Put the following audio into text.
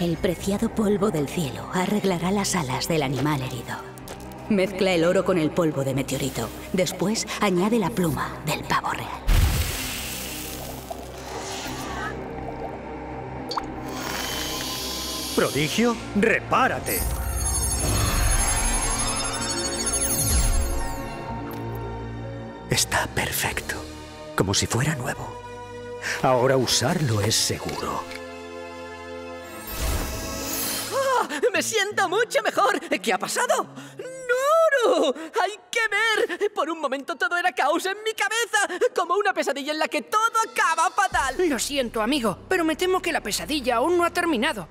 El preciado polvo del cielo arreglará las alas del animal herido. Mezcla el oro con el polvo de meteorito. Después añade la pluma del pavo real. Prodigio, repárate. Está perfecto, como si fuera nuevo. Ahora usarlo es seguro. ¡Me siento mucho mejor! ¿Qué ha pasado? ¡Nuru! ¡Hay que ver! Por un momento todo era caos en mi cabeza, como una pesadilla en la que todo acaba fatal. Lo siento, amigo, pero me temo que la pesadilla aún no ha terminado.